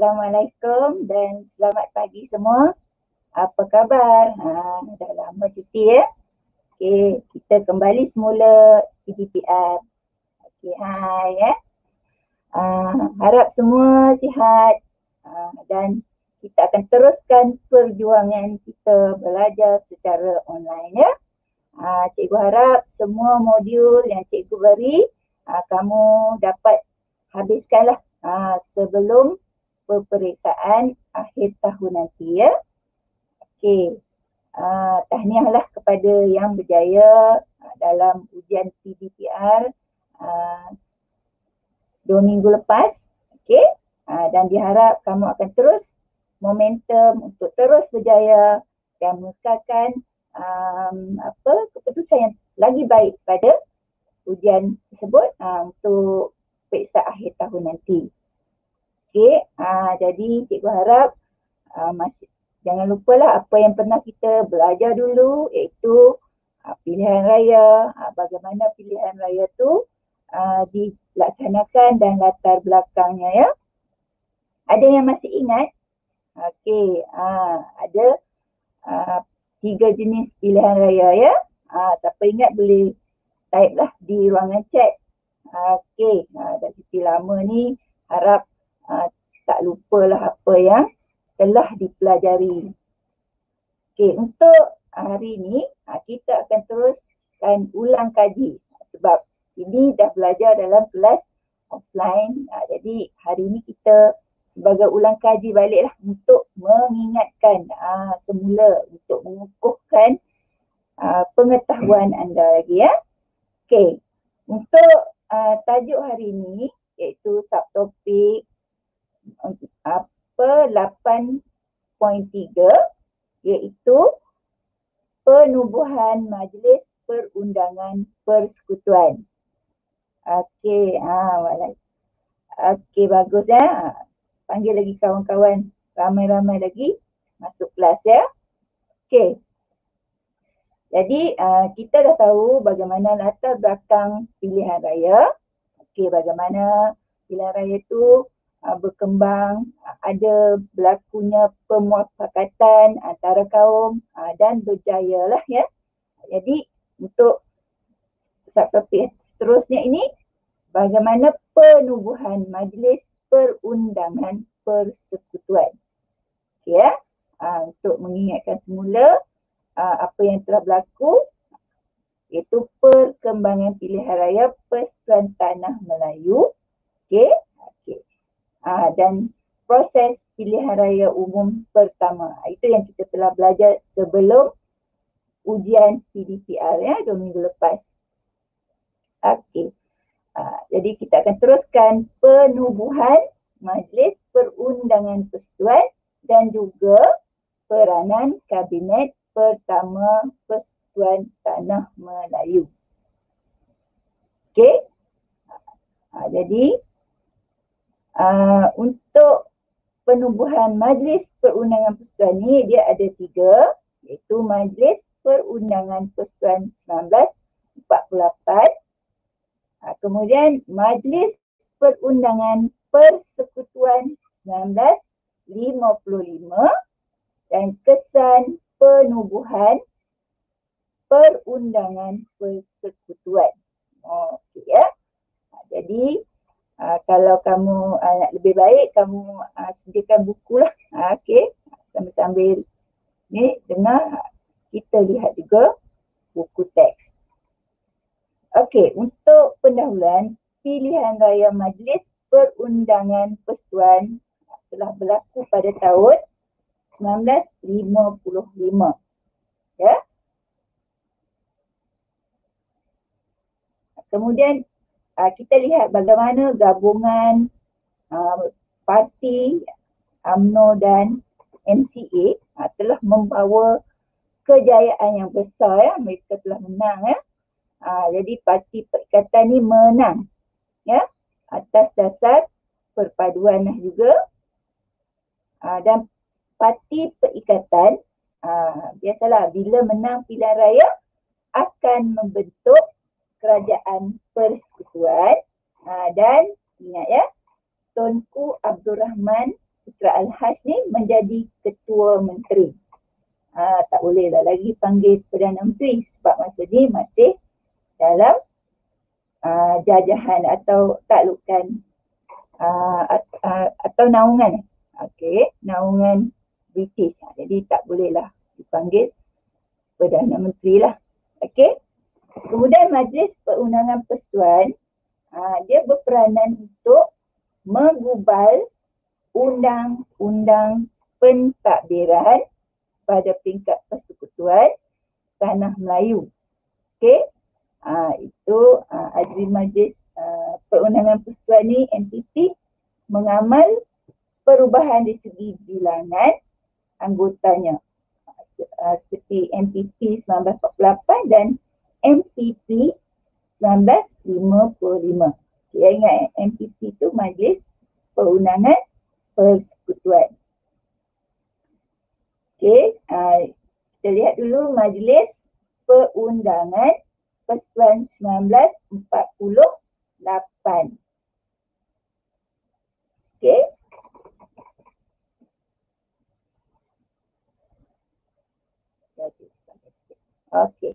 Assalamualaikum dan selamat pagi semua. Apa khabar? Ha, dah lama cuti ya. Okey, kita kembali semula PDPR. Okey, hai ya. Uh, harap semua sihat uh, dan kita akan teruskan perjuangan kita belajar secara online ya. Uh, cikgu harap semua modul yang cikgu beri uh, kamu dapat habiskanlah uh, sebelum peperiksaan akhir tahun nanti ya. Okey. Uh, tahniahlah kepada yang berjaya uh, dalam ujian PDPR uh, dua minggu lepas. Okey. Uh, dan diharap kamu akan terus momentum untuk terus berjaya dan mengekalkan um, apa keputusan yang lagi baik pada ujian tersebut uh, untuk periksa akhir tahun nanti. Okey, uh, jadi cikgu harap uh, masih jangan lupalah apa yang pernah kita belajar dulu iaitu uh, pilihan raya, uh, bagaimana pilihan raya tu uh, dilaksanakan dan latar belakangnya ya. Ada yang masih ingat? Okey, uh, ada uh, tiga jenis pilihan raya ya. Uh, siapa ingat boleh type lah di ruangan chat. Okey, uh, dah cuti lama ni harap uh, tak lupalah apa yang telah dipelajari. Okey, untuk hari ini uh, kita akan teruskan ulang kaji sebab ini dah belajar dalam kelas offline. Uh, jadi hari ini kita sebagai ulang kaji baliklah untuk mengingatkan uh, semula untuk mengukuhkan uh, pengetahuan anda lagi ya. Okey, untuk uh, tajuk hari ini iaitu subtopik apa 8.3 iaitu penubuhan majlis perundangan persekutuan. Okey, ha walai. Okey bagus ya. Panggil lagi kawan-kawan ramai-ramai lagi masuk kelas ya. Okey. Jadi uh, kita dah tahu bagaimana latar belakang pilihan raya. Okey, bagaimana pilihan raya itu uh, berkembang, uh, ada berlakunya pemuafakatan antara kaum uh, dan berjaya lah ya. Jadi untuk subtopik seterusnya ini bagaimana penubuhan majlis perundangan persekutuan. Okay, ya. Untuk mengingatkan semula apa yang telah berlaku iaitu perkembangan pilihan raya Persatuan Tanah Melayu. Okay. Uh, dan proses pilihan raya umum pertama. Itu yang kita telah belajar sebelum ujian PDPR ya dua minggu lepas. Okey. Uh, jadi kita akan teruskan penubuhan Majlis Perundangan Persatuan dan juga peranan Kabinet pertama Persekutuan Tanah Melayu. Okey. Ha, jadi uh, untuk penubuhan Majlis Perundangan Persekutuan ni dia ada tiga iaitu Majlis Perundangan Persekutuan 1948 uh, kemudian Majlis Perundangan Persekutuan 1955 dan kesan penubuhan perundangan persekutuan. Okey ya. Jadi uh, kalau kamu uh, nak lebih baik kamu uh, sediakan buku lah. Uh, Okey. Sambil-sambil ni dengar kita lihat juga buku teks. Okey, untuk pendahuluan pilihan raya majlis perundangan persekutuan telah berlaku pada tahun 1955. Ya. Kemudian uh, kita lihat bagaimana gabungan uh, parti UMNO dan MCA uh, telah membawa kejayaan yang besar ya. Mereka telah menang ya. Uh, jadi parti perikatan ni menang ya atas dasar perpaduan juga uh, dan parti perikatan uh, biasalah bila menang pilihan raya akan membentuk kerajaan persekutuan uh, dan ingat ya Tunku Abdul Rahman Putra Al-Haj ni menjadi ketua menteri. Ha, tak boleh lah lagi panggil Perdana Menteri sebab masa ni masih dalam uh, jajahan atau taklukan uh, uh, atau naungan. Okey, naungan British. Jadi tak bolehlah dipanggil Perdana Menteri lah. Okey. Kemudian Majlis Perundangan Persatuan uh, dia berperanan untuk menggubal undang-undang pentadbiran pada peringkat persekutuan tanah Melayu. Okey. Uh, itu Adri Majlis uh, Perundangan Persekutuan ni MPP mengamal perubahan di segi bilangan anggotanya uh, seperti MPP 1948 dan MPP 1955. Okay, ingat MPP tu Majlis Perundangan Persekutuan. Okey, uh, kita lihat dulu Majlis Perundangan Persekutuan 1948. Okey. Okey.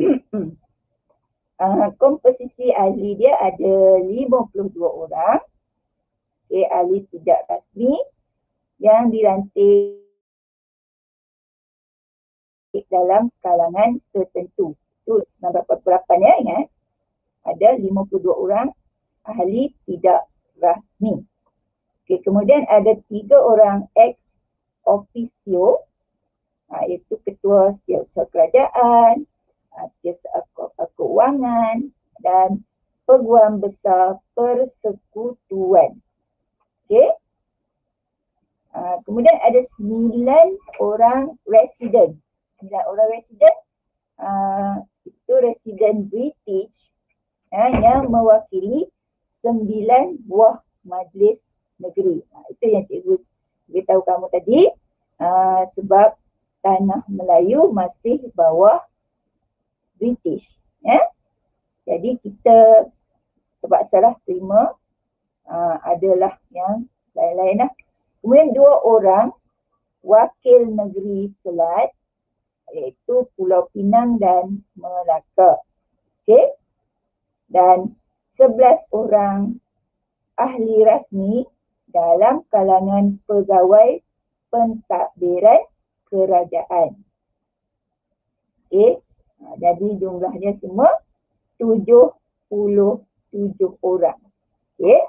Uh, komposisi ahli dia ada 52 orang. Okay, ahli tidak rasmi yang dilantik dalam kalangan tertentu. Itu nombor berapa ya ingat. Ada 52 orang ahli tidak rasmi. Okay, kemudian ada tiga orang ex officio ha, iaitu ketua setiausaha kerajaan, setiausaha keuangan dan peguam besar persekutuan. Okay. Uh, kemudian ada sembilan orang resident. Sembilan orang resident uh, itu resident British uh, yang mewakili sembilan buah majlis negeri. Uh, itu yang cikgu beritahu kamu tadi. Uh, sebab tanah Melayu masih bawah British. Ya? Jadi kita terpaksalah terima uh, adalah yang lain-lain lah. Kemudian dua orang wakil negeri Selat iaitu Pulau Pinang dan Melaka. Okey. Dan sebelas orang ahli rasmi dalam kalangan pegawai pentadbiran kerajaan. Okey. Ha, jadi jumlahnya semua tujuh puluh tujuh orang. Okey.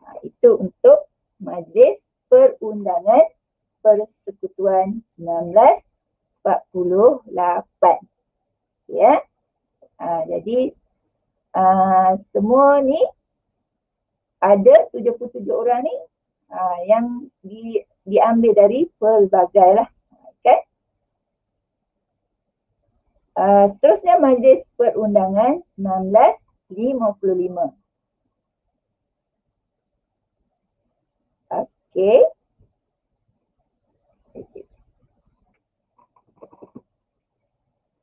Ha, itu untuk majlis perundangan persekutuan 1948. Ya. Ha, jadi uh, semua ni ada 77 orang ni yang di, diambil dari pelbagai lah. Okay. Uh, seterusnya majlis perundangan 1955. Okay.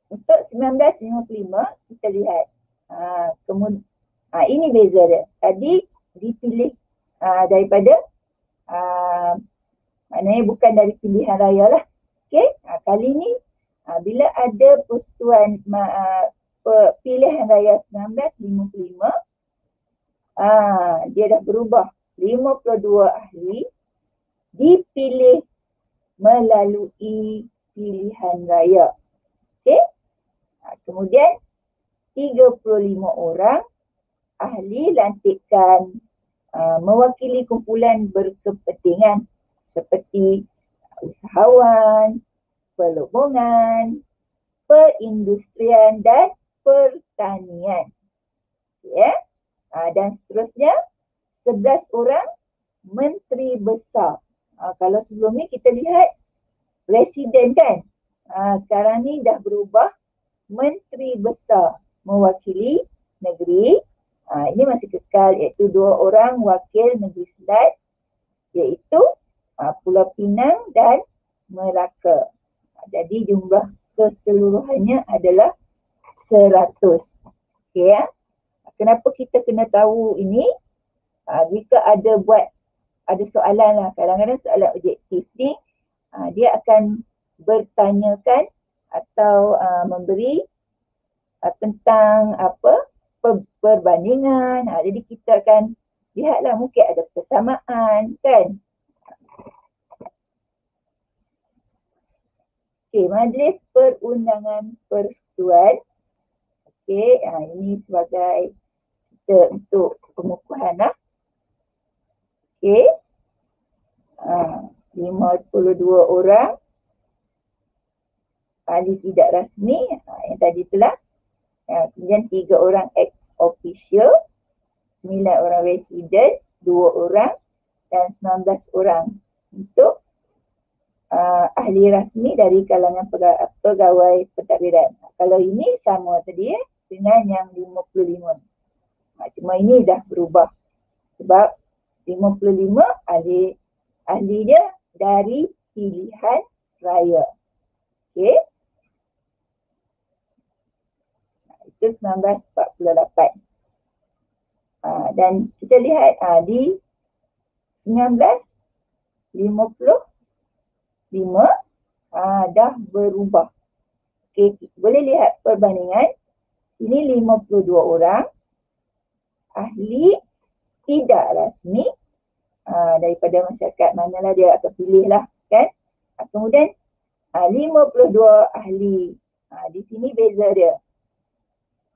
Untuk 1955 kita lihat uh, kemud uh, ini beza dia. Tadi dipilih uh, daripada uh, maknanya bukan dari pilihan raya lah. Okay. Uh, kali ni uh, bila ada persetujuan uh, pilihan raya 1955 uh, dia dah berubah 52 ahli dipilih melalui pilihan raya. Okey? Ha, kemudian 35 orang ahli lantikan uh, mewakili kumpulan berkepentingan seperti usahawan, pelubungan, perindustrian dan pertanian. Ya. Uh, dan seterusnya 11 orang menteri besar Uh, kalau sebelum ni kita lihat presiden kan. Uh, sekarang ni dah berubah menteri besar mewakili negeri. Uh, ini masih kekal iaitu dua orang wakil negeri Selat iaitu uh, Pulau Pinang dan Melaka. Jadi jumlah keseluruhannya adalah seratus. Okay, ya. Kenapa kita kena tahu ini? Uh, jika ada buat ada soalan lah. Kadang-kadang soalan objektif ni uh, dia akan bertanyakan atau uh, memberi uh, tentang apa per- perbandingan. Uh, jadi kita akan lihatlah mungkin ada persamaan kan. Okey, majlis perundangan persekutuan. Okey, uh, ini sebagai kita untuk pengukuhan lah. Okey. Uh, 52 orang ahli tidak rasmi uh, yang tadi itulah. Uh, kemudian tiga orang ex official, sembilan orang resident, dua orang dan sembilan belas orang untuk uh, ahli rasmi dari kalangan pegawai, pentadbiran. Kalau ini sama tadi eh, dengan yang 55. Ha, cuma ini dah berubah sebab 55 ahli ahli dia dari pilihan raya. Okey. Itu 1948. Uh, dan kita lihat uh, di 1955 uh, dah berubah. Okey, boleh lihat perbandingan. Sini 52 orang ahli tidak rasmi uh, daripada masyarakat manalah dia akan pilih lah kan. Uh, kemudian uh, 52 ahli uh, di sini beza dia.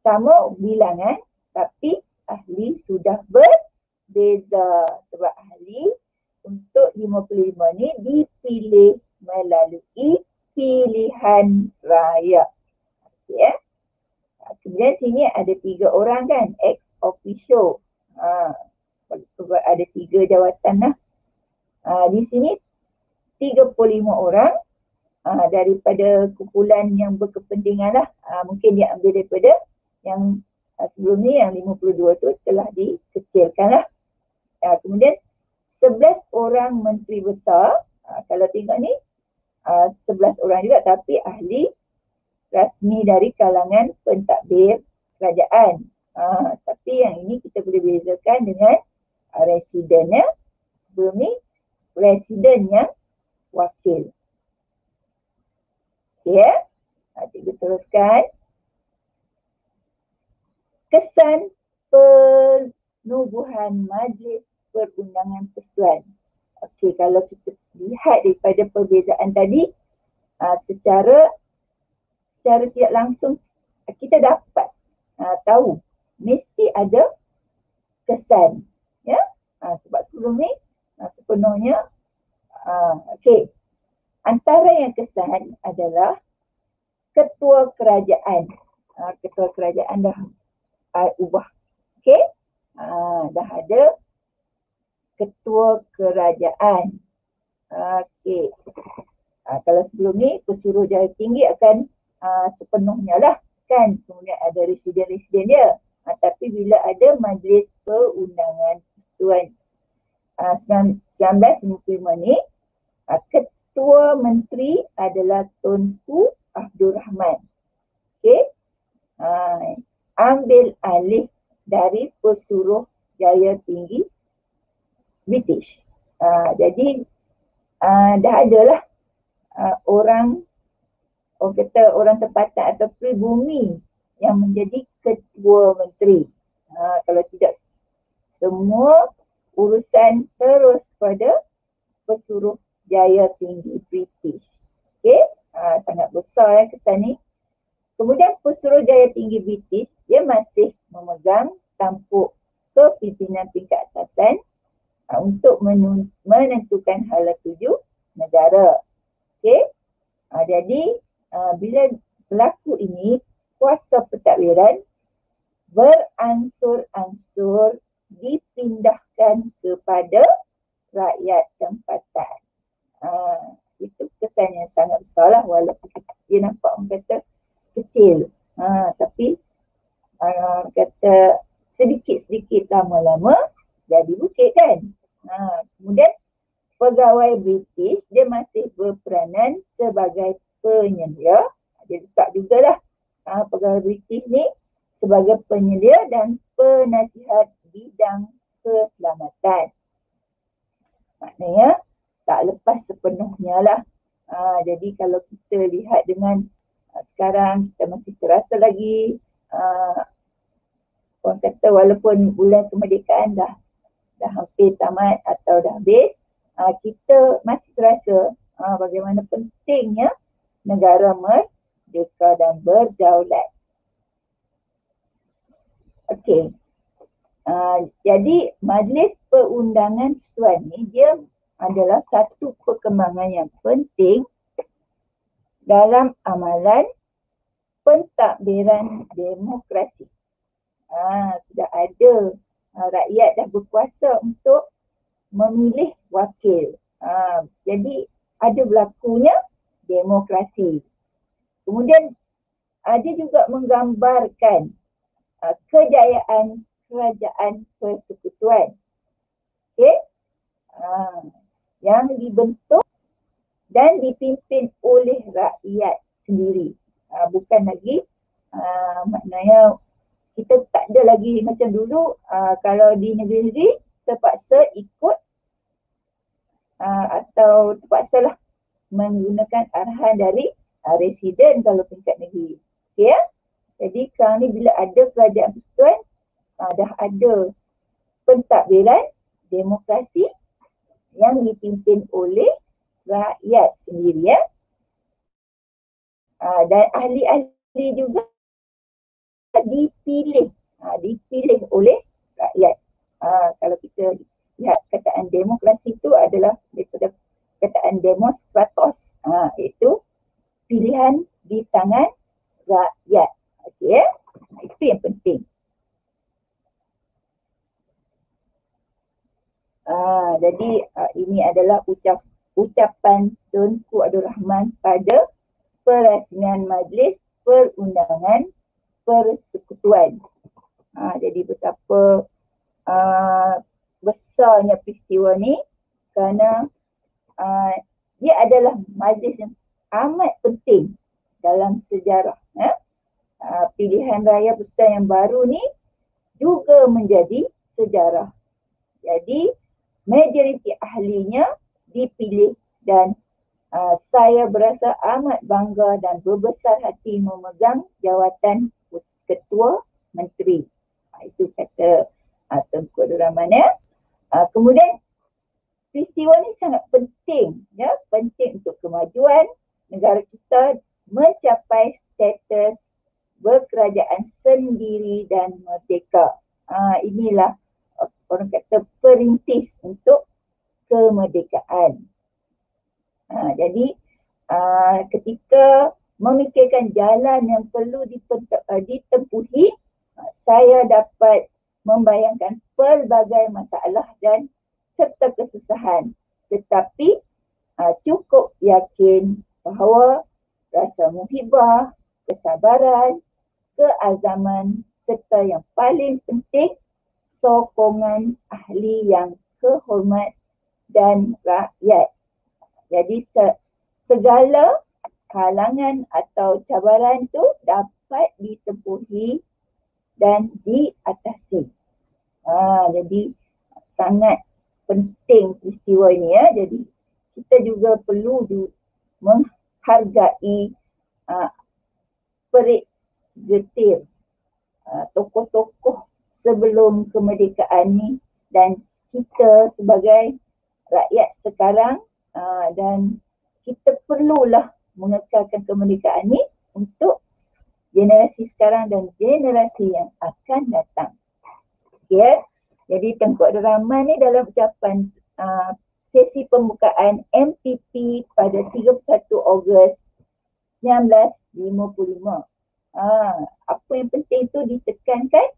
Sama bilangan tapi ahli sudah berbeza sebab ahli untuk 55 ni dipilih melalui pilihan raya. Okay, eh? Kemudian sini ada tiga orang kan, ex officio. Ha, ada tiga jawatan lah. Uh, di sini 35 orang uh, daripada kumpulan yang berkepentingan lah. Uh, mungkin dia ambil daripada yang uh, sebelum ni yang 52 tu telah dikecilkan lah. Uh, kemudian 11 orang menteri besar. Uh, kalau tengok ni uh, 11 orang juga tapi ahli rasmi dari kalangan pentadbir kerajaan. Uh, tapi yang ini kita boleh bezakan dengan residennya sebelum ni residen yang wakil. Okay, ya. Ha, cikgu teruskan. Kesan penubuhan majlis perundangan persekutuan. Okey, kalau kita lihat daripada perbezaan tadi, uh, secara secara tidak langsung kita dapat uh, tahu mesti ada kesan ya. Ha, sebab sebelum ni ha, sepenuhnya ha, okey. Antara yang kesan adalah ketua kerajaan. Ha, ketua kerajaan dah ha, ubah okey. Ha, dah ada ketua kerajaan okey ha, kalau sebelum ni pesuruh jaya tinggi akan ha, sepenuhnya lah kan kemudian ada residen-residen dia ha, tapi bila ada majlis perundangan Tuan uh, 1955 ni uh, ketua menteri adalah Tunku Abdul Rahman. Okey. Uh, ambil alih dari pesuruh jaya tinggi British. Uh, jadi uh, dah adalah uh, orang orang kata orang tempatan atau pribumi yang menjadi ketua menteri. Uh, kalau tidak semua urusan terus pada pesuruh jaya tinggi British. Okay, ha, sangat besar ya kesan ni. Kemudian pesuruh jaya tinggi British, dia masih memegang tampuk kepimpinan tingkat atasan untuk menentukan hala tuju negara. Okay, ha, jadi ha, bila berlaku ini, kuasa pentadbiran beransur-ansur dipindahkan kepada rakyat tempatan. Uh, itu kesan yang sangat besar lah walaupun dia nampak orang kata kecil. Uh, tapi uh, kata sedikit-sedikit lama-lama jadi bukit kan. Uh, kemudian pegawai British dia masih berperanan sebagai penyedia. Dia letak jugalah uh, pegawai British ni sebagai penyedia dan penasihat bidang keselamatan. Maknanya tak lepas sepenuhnya lah. Uh, jadi kalau kita lihat dengan uh, sekarang kita masih terasa lagi uh, orang kata walaupun bulan kemerdekaan dah dah hampir tamat atau dah habis uh, kita masih terasa uh, bagaimana pentingnya negara merdeka dan berdaulat. Okey. Uh, jadi majlis perundangan Suan ni dia adalah satu perkembangan yang penting dalam amalan pentadbiran demokrasi. Ha, sudah ada ha, rakyat dah berkuasa untuk memilih wakil. Ha, jadi ada berlakunya demokrasi. Kemudian ada juga menggambarkan uh, kejayaan kerajaan persekutuan. Okey? Uh, yang dibentuk dan dipimpin oleh rakyat sendiri. Uh, bukan lagi uh, maknanya kita tak ada lagi macam dulu uh, kalau di negeri-negeri terpaksa ikut uh, atau terpaksa lah menggunakan arahan dari uh, residen kalau tingkat negeri. Okay, ya? Jadi sekarang ni bila ada kerajaan persekutuan uh, dah ada pentadbiran demokrasi yang dipimpin oleh rakyat sendiri ya. Uh, dan ahli-ahli juga dipilih, uh, dipilih oleh rakyat. Uh, kalau kita lihat kataan demokrasi itu adalah daripada kataan demos kratos, uh, iaitu pilihan di tangan rakyat. Okey, ya? itu yang penting. Uh, jadi uh, ini adalah ucap ucapan Tunku Abdul Rahman pada perasmian majlis perundangan persekutuan. Uh, jadi betapa uh, besarnya peristiwa ni kerana uh, dia adalah majlis yang amat penting dalam sejarah. Eh? Uh, pilihan raya persekutuan yang baru ni juga menjadi sejarah. Jadi majoriti ahlinya dipilih dan uh, saya berasa amat bangga dan berbesar hati memegang jawatan ketua menteri. Uh, itu kata uh, Tengku Rahman ya. Uh, kemudian peristiwa ni sangat penting ya, penting untuk kemajuan negara kita mencapai status berkerajaan sendiri dan merdeka. Uh, inilah orang kata perintis untuk kemerdekaan. Ha, jadi uh, ketika memikirkan jalan yang perlu uh, ditempuhi, uh, saya dapat membayangkan pelbagai masalah dan serta kesusahan. Tetapi uh, cukup yakin bahawa rasa muhibah, kesabaran, keazaman serta yang paling penting sokongan ahli yang kehormat dan rakyat. Jadi se- segala halangan atau cabaran tu dapat ditempuhi dan diatasi. Ha, jadi sangat penting peristiwa ini ya. Jadi kita juga perlu menghargai uh, perik getir uh, tokoh-tokoh sebelum kemerdekaan ni dan kita sebagai rakyat sekarang uh, dan kita perlulah mengekalkan kemerdekaan ni untuk generasi sekarang dan generasi yang akan datang. Okay, ya? Jadi Tengku Abdul Rahman ni dalam ucapan uh, sesi pembukaan MPP pada 31 Ogos 1955. Uh, apa yang penting tu ditekankan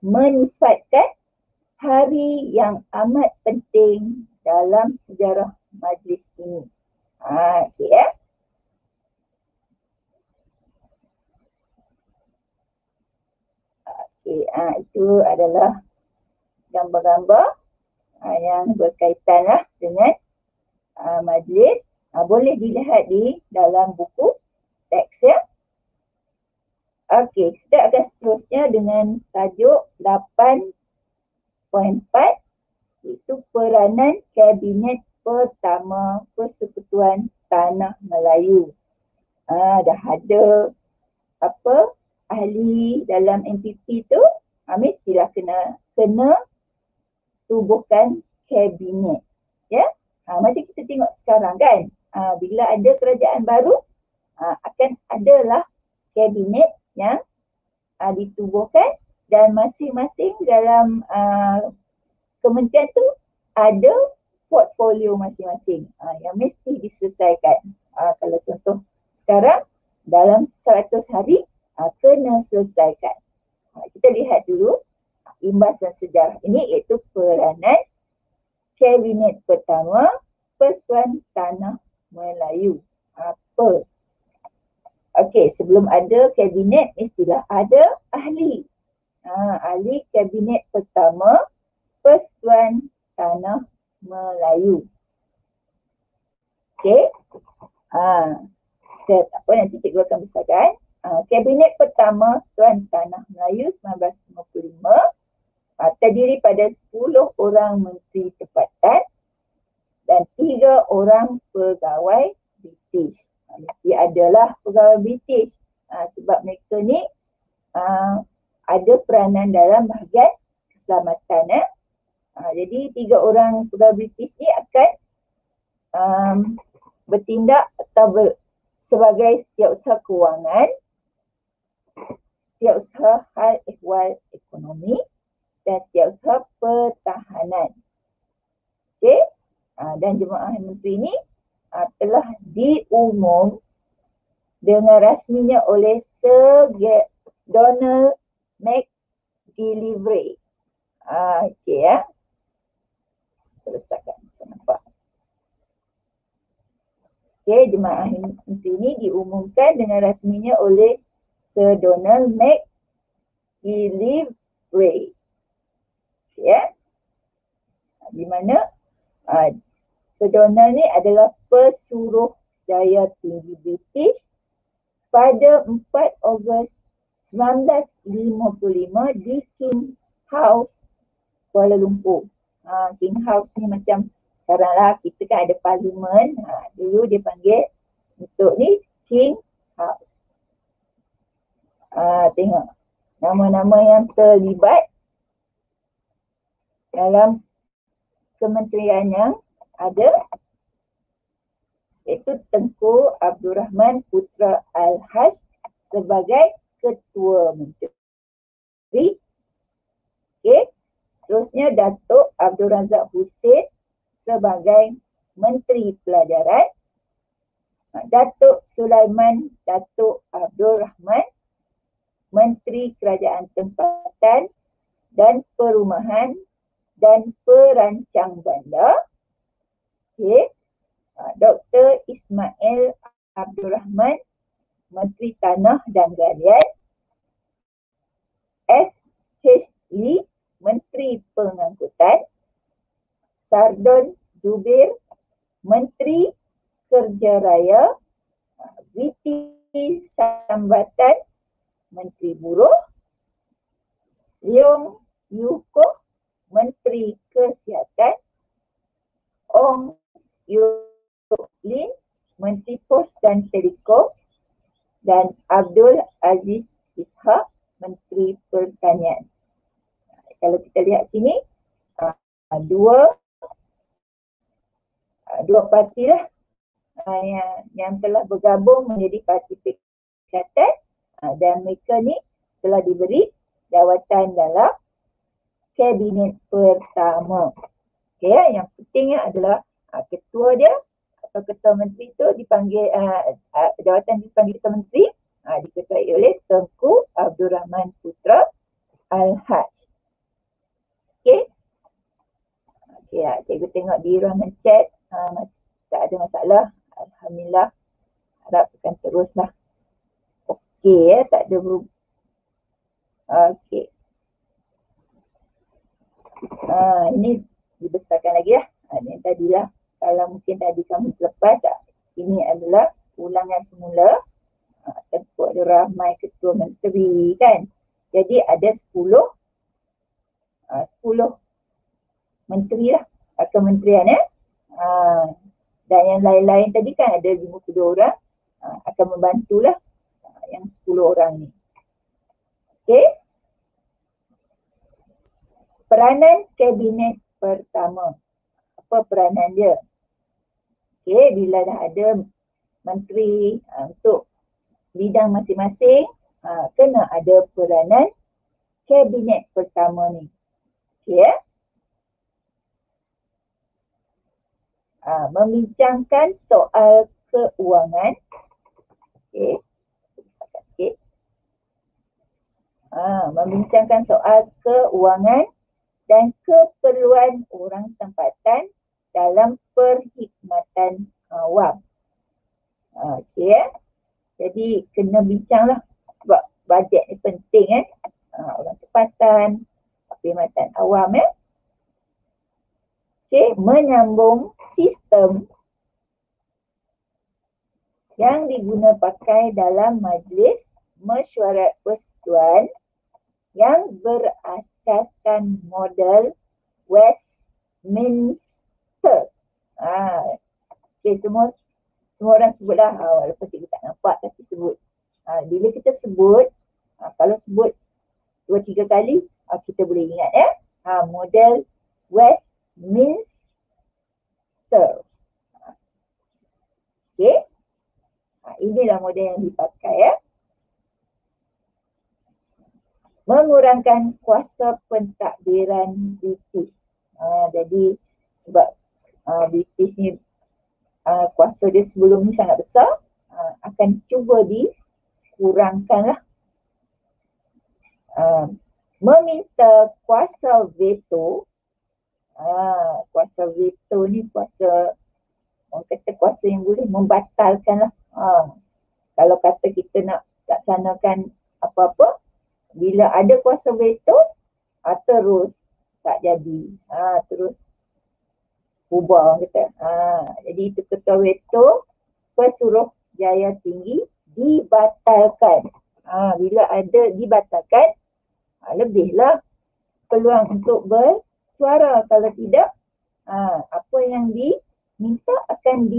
menyifatkan hari yang amat penting dalam sejarah majlis ini. Ha, okay, ya. Okay, ha, itu adalah gambar-gambar ha, yang berkaitan lah dengan ha, majlis. Ha, boleh dilihat di dalam buku teks ya. Okey, kita akan seterusnya dengan tajuk 8.4 Itu peranan Kabinet Pertama Persekutuan Tanah Melayu. Ha, dah ada apa ahli dalam MPP tu ha, mestilah kena kena tubuhkan kabinet ya ha, macam kita tengok sekarang kan ha, bila ada kerajaan baru ha, akan adalah kabinet yang ha, ditubuhkan dan masing-masing dalam uh, kementerian tu ada portfolio masing-masing uh, yang mesti diselesaikan. Uh, kalau contoh sekarang dalam 100 hari kena selesaikan. Uh, kita lihat dulu uh, imbas dan sejarah ini iaitu peranan kabinet pertama Persuan Tanah Melayu. Apa? Okey, sebelum ada kabinet mestilah ada ahli. Ha, ahli kabinet pertama Persetuan Tanah Melayu. Okey. Saya tak apa nanti cikgu akan besarkan. Ha, kabinet pertama Persetuan Tanah Melayu 1955 ha, terdiri pada 10 orang menteri tempatan dan 3 orang pegawai British. Ha, mesti adalah pegawai British sebab mereka ni ada peranan dalam bahagian keselamatan. Eh? Jadi tiga orang pegawai British ni akan bertindak atau sebagai setiausaha kewangan, setiausaha hal ehwal ekonomi dan setiausaha pertahanan. Okey, ha, dan jemaah menteri ini ha, telah diumum dengan rasminya oleh Sir Donald McDelivery. Ah, okey ya selesaikan. Okay, jemaah menteri ini diumumkan dengan rasminya oleh Sir Donald McGillivray. Okay, ya? Di mana uh, Sir Donald ni adalah pesuruh jaya tinggi British pada 4 Ogos 1955 di King's House, Kuala Lumpur ha, King House ni macam sekarang lah kita kan ada parlimen. Ha, dulu dia panggil untuk ni King House. Ha, tengok nama-nama yang terlibat dalam kementerian yang ada iaitu Tengku Abdul Rahman Putra Al-Haj sebagai ketua menteri. Okay. Seterusnya Datuk Abdul Razak Hussein sebagai Menteri Pelajaran. Datuk Sulaiman Datuk Abdul Rahman Menteri Kerajaan Tempatan dan Perumahan dan Perancang Bandar. Okay. Dr. Ismail Abdul Rahman Menteri Tanah dan Galian. S. H. Lee Menteri Pengangkutan, Sardon Jubir, Menteri Kerja Raya, VT Sambatan, Menteri Buruh, Leong Yuko, Menteri Kesihatan, Ong Yuk Lin, Menteri Pos dan Telekom, dan Abdul Aziz Ishak, Menteri Pertanian. Kalau kita lihat sini uh, dua uh, dua parti lah uh, yang, yang telah bergabung menjadi parti Perikatan uh, dan mereka ni telah diberi jawatan dalam kabinet pertama. Okay, ya, yang pentingnya adalah uh, ketua dia atau ketua menteri tu dipanggil uh, uh, jawatan dipanggil ketua menteri uh, diketuai oleh Tengku Abdul Rahman Putra Al-Hajj. Okay. Okay lah. Cikgu tengok di ruangan chat. Uh, tak ada masalah. Alhamdulillah. Harap akan teruslah. Okay ya. Tak ada berubah. Okay. Uh, ini dibesarkan lagi lah. Uh, yang tadi lah. Kalau mungkin tadi kamu terlepas. Uh, ini adalah ulangan semula. Uh, Tengku ada ramai ketua menteri kan. Jadi ada 10 10 uh, menteri lah, kementerian ya. Uh, dan yang lain-lain tadi kan ada 52 orang uh, akan membantulah yang 10 orang ni. Okey. Peranan kabinet pertama. Apa peranan dia? Okey, bila dah ada menteri uh, untuk bidang masing-masing, uh, kena ada peranan kabinet pertama ni. Okey ya. Uh, membincangkan soal keuangan. Okey. Sikit. Uh, membincangkan soal keuangan dan keperluan orang tempatan dalam perkhidmatan awam. Uh, Okey eh. Jadi kena bincang lah sebab bajet ni penting eh. Uh, orang tempatan, perkhidmatan awam eh. Okey, menyambung sistem yang diguna pakai dalam majlis mesyuarat persetujuan yang berasaskan model Westminster. Ha. Okay, semua semua orang sebutlah. Ha, walaupun kita tak nampak tapi sebut. Ha, bila kita sebut, ha, kalau sebut dua tiga kali, ha, kita boleh ingat ya. Ha, model Westminster. Ha. Okay. Ha, inilah model yang dipakai ya. Mengurangkan kuasa pentadbiran British. Uh, jadi sebab uh, British ni uh, kuasa dia sebelum ni sangat besar, uh, akan cuba dikurangkan lah. Uh, meminta kuasa veto, uh, kuasa veto ni kuasa, orang kata kuasa yang boleh membatalkan lah. Uh, kalau kata kita nak laksanakan apa-apa, bila ada kuasa veto ha, terus tak jadi. Ha, terus ubah orang kata. Ha, jadi itu ketua veto pesuruh jaya tinggi dibatalkan. Ha, bila ada dibatalkan ha, lebihlah peluang untuk bersuara. Kalau tidak ha, apa yang diminta akan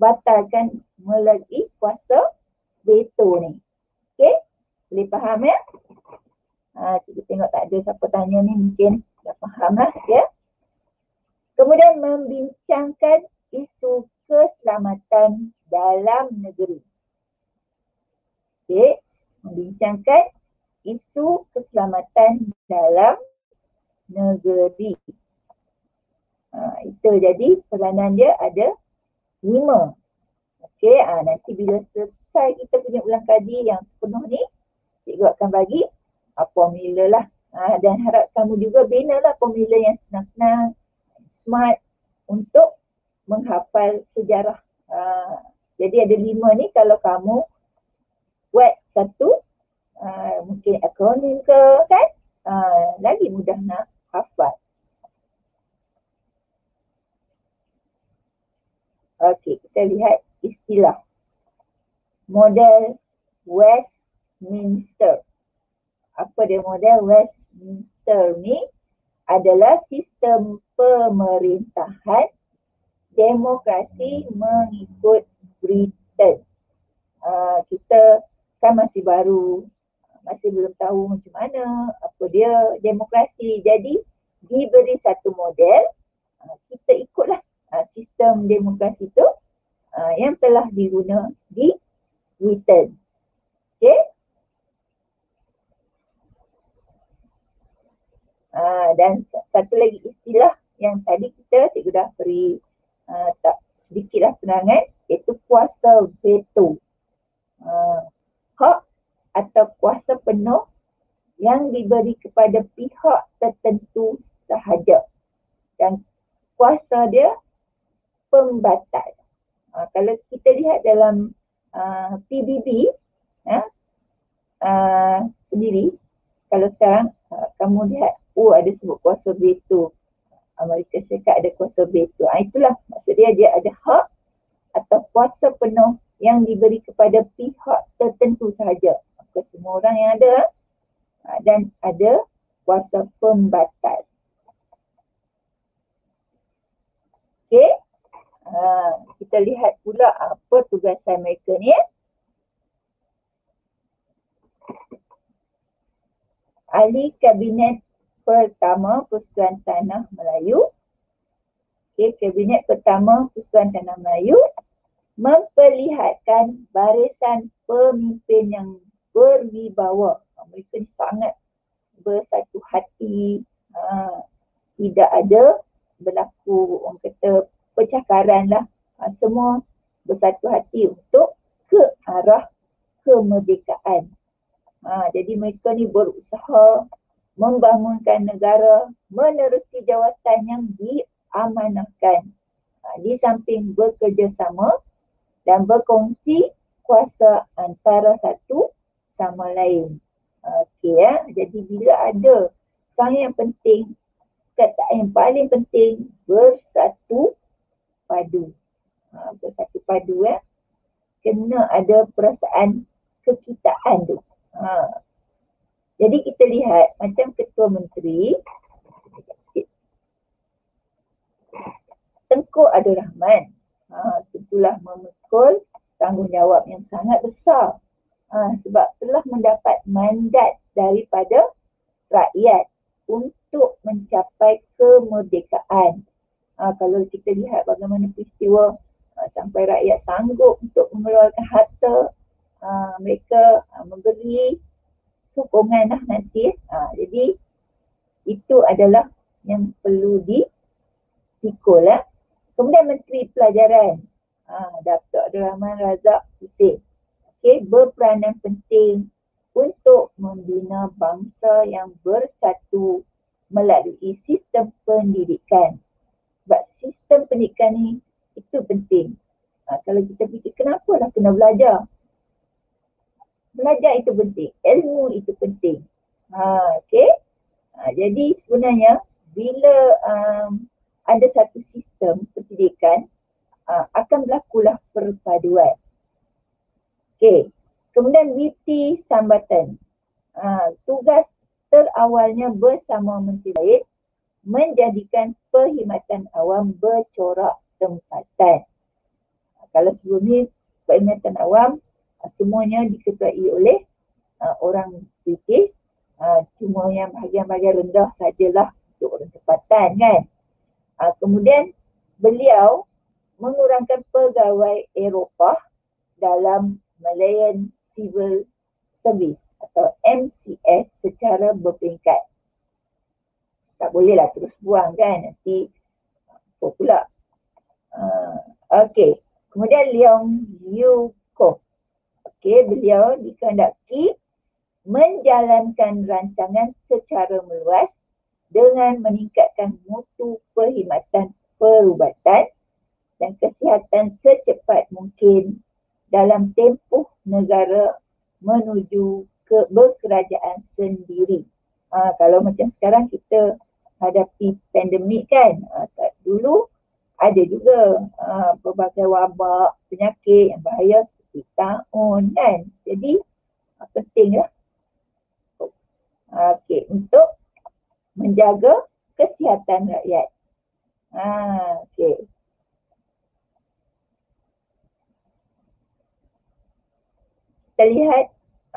dibatalkan melalui kuasa veto ni. Okay boleh faham ya? Ha, kita tengok tak ada siapa tanya ni mungkin dah faham lah ya. Kemudian membincangkan isu keselamatan dalam negeri. Okey, membincangkan isu keselamatan dalam negeri. Ha, itu jadi peranan dia ada lima. Okey, ha, nanti bila selesai kita punya ulang kaji yang sepenuh ni, cikgu akan bagi uh, formula lah uh, dan harap kamu juga bina lah formula yang senang-senang, smart untuk menghafal sejarah. Uh, jadi ada lima ni kalau kamu buat satu, uh, mungkin akronim ke kan, uh, lagi mudah nak hafal. Okey, kita lihat istilah model West Westminster. Apa dia model Westminster ni? Adalah sistem pemerintahan demokrasi mengikut Britain. Uh, kita kan masih baru, masih belum tahu macam mana apa dia demokrasi. Jadi diberi satu model, uh, kita ikutlah uh, sistem demokrasi tu uh, yang telah diguna di Britain. Okay? Ah, dan satu lagi istilah yang tadi kita cikgu dah beri uh, tak sedikit lah penerangan iaitu kuasa veto. Uh, hak atau kuasa penuh yang diberi kepada pihak tertentu sahaja dan kuasa dia pembatal. Uh, kalau kita lihat dalam uh, PBB uh, uh, sendiri, kalau sekarang uh, kamu lihat oh ada sebut kuasa veto. Amerika Syarikat ada kuasa veto. Ha, itulah maksud dia dia ada hak atau kuasa penuh yang diberi kepada pihak tertentu sahaja. Maka semua orang yang ada ha, dan ada kuasa pembatal. Okey. Ha, kita lihat pula apa tugasan mereka ni. Eh. Ahli Kabinet Pertama Persekutuan Tanah Melayu. Okey, Kabinet Pertama Persekutuan Tanah Melayu memperlihatkan barisan pemimpin yang berwibawa. Mereka ni sangat bersatu hati. Ha, tidak ada berlaku orang kata percakaran lah. Ha, semua bersatu hati untuk ke arah kemerdekaan. Ha, jadi mereka ni berusaha membangunkan negara menerusi jawatan yang diamanahkan. Ha, di samping bekerjasama dan berkongsi kuasa antara satu sama lain. Okey ya. Jadi bila ada sekarang yang penting kata yang paling penting bersatu padu. Ha, bersatu padu ya. Kena ada perasaan kekitaan tu. Ha. Jadi kita lihat macam ketua menteri Tengku Abdul Rahman ha, tentulah memikul tanggungjawab yang sangat besar ha, sebab telah mendapat mandat daripada rakyat untuk mencapai kemerdekaan. Ha, kalau kita lihat bagaimana peristiwa ha, sampai rakyat sanggup untuk mengeluarkan harta ha, mereka ha, memberi sokongan lah nanti. Ha, jadi itu adalah yang perlu dipikul. Ya. Kemudian Menteri Pelajaran ha, Datuk Abdul Rahman Razak Hussein okay, berperanan penting untuk membina bangsa yang bersatu melalui sistem pendidikan. Sebab sistem pendidikan ni itu penting. Ha, kalau kita fikir kenapa lah kena belajar? Belajar itu penting. Ilmu itu penting. Ha, okay? Ha, jadi sebenarnya bila um, ada satu sistem pendidikan uh, akan berlakulah perpaduan. Okey. Kemudian WT Sambatan. Uh, tugas terawalnya bersama Menteri lain menjadikan perkhidmatan awam bercorak tempatan. Uh, kalau sebelum ni perkhidmatan awam semuanya diketuai oleh uh, orang British. Uh, cuma yang bahagian-bahagian rendah sajalah untuk orang tempatan kan. Uh, kemudian beliau mengurangkan pegawai Eropah dalam Malayan Civil Service atau MCS secara berperingkat. Tak bolehlah terus buang kan nanti apa pula. Uh, Okey. Kemudian Leong Yu Ko. Okey, beliau dikehendaki menjalankan rancangan secara meluas dengan meningkatkan mutu perkhidmatan perubatan dan kesihatan secepat mungkin dalam tempoh negara menuju ke berkerajaan sendiri. Ha, kalau macam sekarang kita hadapi pandemik kan, ha, tak, dulu ada juga ha, berbagai wabak, penyakit yang bahaya seperti taun kan. Jadi pentinglah okay, untuk menjaga kesihatan rakyat. Ha, okay. Kita lihat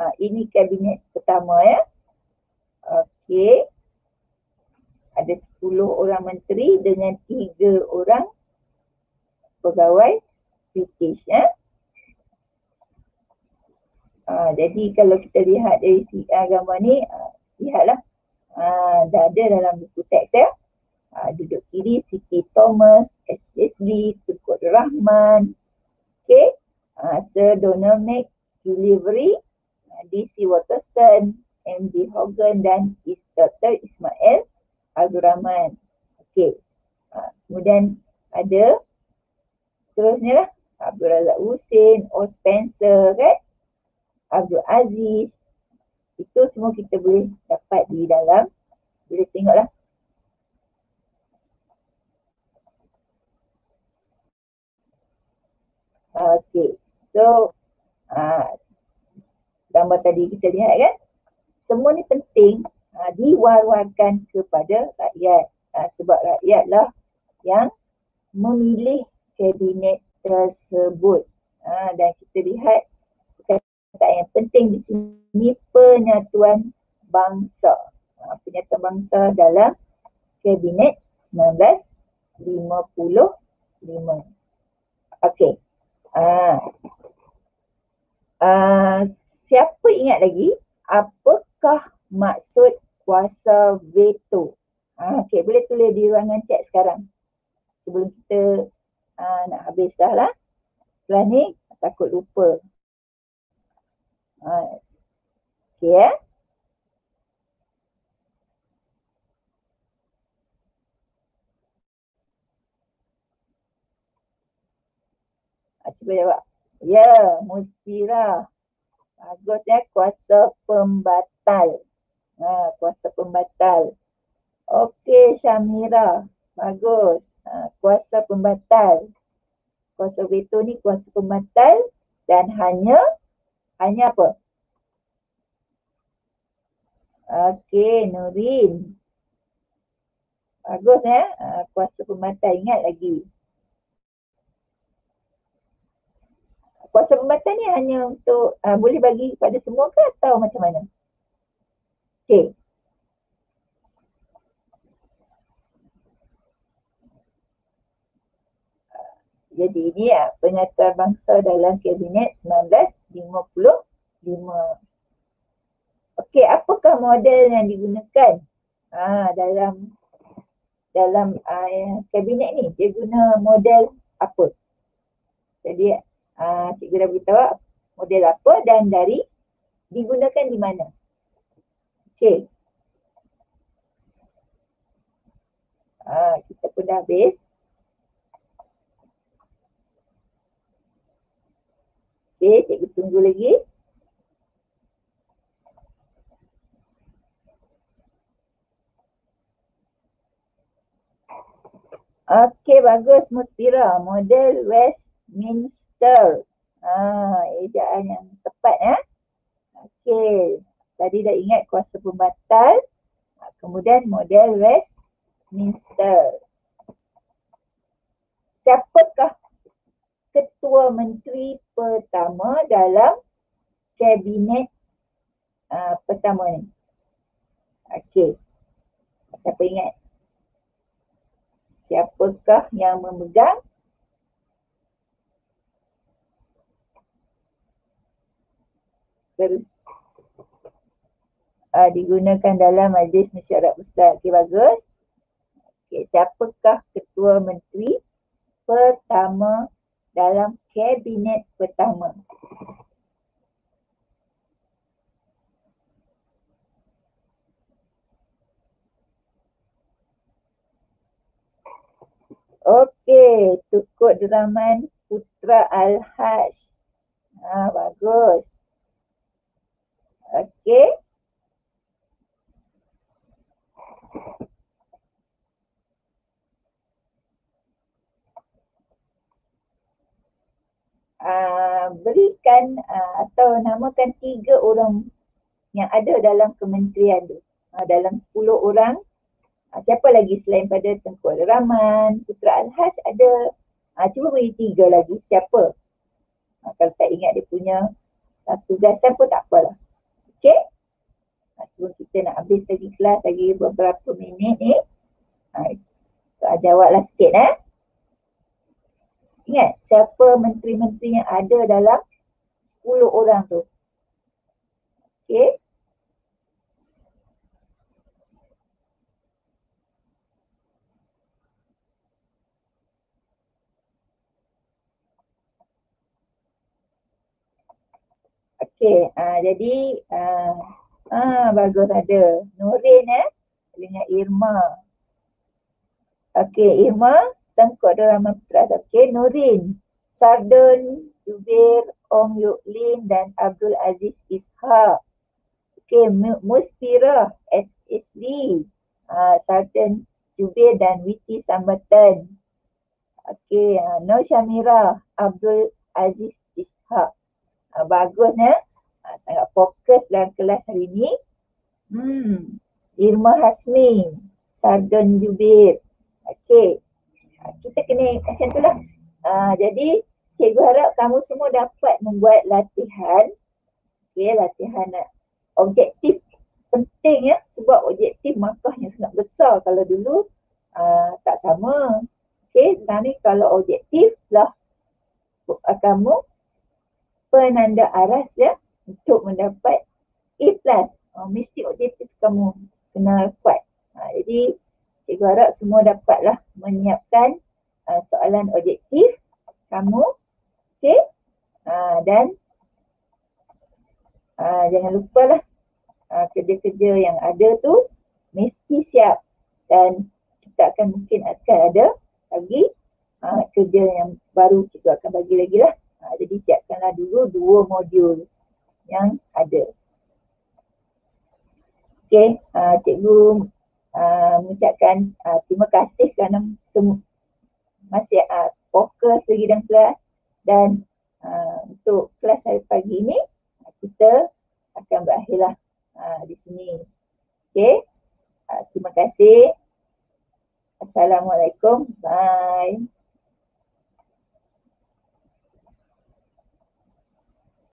ha, ini kabinet pertama ya. Okey. Ada 10 orang menteri dengan 3 orang pegawai British ya. Ha, jadi kalau kita lihat dari si gambar ni, ha, lihatlah uh, dah ada dalam buku teks ya. Uh, duduk kiri Siti Thomas, S. Leslie, Tukut Rahman, okay. Uh, Sir Donald Mac, Delivery, uh, DC Watterson, MD Hogan dan Is Dr. Ismail Abdul Rahman. Okay. Uh, kemudian ada seterusnya lah. Abdul Razak Hussein, O. Spencer kan. Abdul Aziz, itu semua kita boleh dapat di dalam. Boleh tengoklah. Okay, so uh, gambar tadi kita lihat kan? Semua ni penting uh, diwar-warkan kepada rakyat. Uh, sebab rakyatlah yang memilih kabinet tersebut. Ha, dan kita lihat perkataan yang penting di sini penyatuan bangsa. Ha, penyatuan bangsa dalam kabinet 1955. Okey. Ha. Uh, siapa ingat lagi apakah maksud kuasa veto? Ha, Okey, boleh tulis di ruangan chat sekarang. Sebelum kita uh, nak habis dah lah. Setelah ni takut lupa. Ya. Uh, cuba jawab. Ya, Musfira. Bagus ya, kuasa pembatal. Ha, kuasa pembatal. Okey, Syamira. Bagus. Ha, kuasa pembatal kuasa veto ni kuasa pembatal dan hanya hanya apa? Okey, Nurin. Bagus ya, uh, kuasa pembatal ingat lagi. Kuasa pembatal ni hanya untuk uh, boleh bagi kepada semua ke atau macam mana? Okey. Jadi ini ya penyatuan bangsa dalam kabinet 1955. Okey, apakah model yang digunakan ha, dalam dalam uh, kabinet ni? Dia guna model apa? Jadi uh, cikgu dah beritahu model apa dan dari digunakan di mana? Okey. Uh, kita pun dah habis. Okey, cikgu tunggu lagi. Okey, bagus Muspira. Model Westminster. Ha, ejaan yang tepat ya. Okey, tadi dah ingat kuasa pembatal. Kemudian model Westminster. Siapakah ketua menteri pertama dalam kabinet uh, pertama ni. Okey. Siapa ingat? Siapakah yang memegang terus uh, digunakan dalam majlis mesyuarat besar. Okey bagus. Okey, siapakah ketua menteri pertama dalam kabinet pertama. Okey, Tukuk Deraman Putra Al-Haj. Ha, bagus. Okey. Uh, berikan uh, atau namakan tiga orang yang ada dalam kementerian tu. Uh, dalam sepuluh orang, uh, siapa lagi selain pada Tengku Rahman, Putra Al-Haj ada, uh, cuba beri tiga lagi, siapa? Uh, kalau tak ingat dia punya uh, tugasan pun tak apalah. Okay? Uh, sebelum kita nak habis lagi kelas lagi beberapa minit ni, uh, so, jawablah sikit eh. Ingat siapa menteri-menteri yang ada dalam 10 orang tu. Okay. Okay, uh, jadi uh, uh, bagus ada. Nurin eh dengan Irma. Okay, Irma Tengku Abdul Rahman Putra Okey, Nurin, Sardun, Jubir, Ong Yuk Lin dan Abdul Aziz Ishak. Okey, Muspira, SSD, uh, Sardun, Jubir dan Witi Sambatan. Okey, uh, Nur Syamira, Abdul Aziz Ishak. Uh, bagus ya. Uh, sangat fokus dalam kelas hari ini. Hmm. Irma Hasmi, Sardun Jubir. Okey. Ha, kita kena macam tu lah. Ha, jadi cikgu harap kamu semua dapat membuat latihan. Okay, latihan objektif penting ya sebab objektif markahnya sangat besar kalau dulu uh, tak sama. Okay, sekarang ni kalau objektif lah uh, kamu penanda aras ya untuk mendapat A. Uh, mesti objektif kamu kena kuat. Uh, jadi cikgu harap semua dapatlah menyiapkan uh, soalan objektif kamu. Okay. Uh, dan uh, jangan lupa lah uh, kerja-kerja yang ada tu mesti siap dan kita akan mungkin akan ada lagi uh, kerja yang baru kita akan bagi lagi lah. Uh, jadi siapkanlah dulu dua modul yang ada. Okay, uh, cikgu uh, mengucapkan uh, terima kasih kerana sem- masih uh, fokus lagi dalam kelas dan uh, untuk kelas hari pagi ini kita akan berakhirlah uh, di sini. Okay, uh, terima kasih. Assalamualaikum. Bye.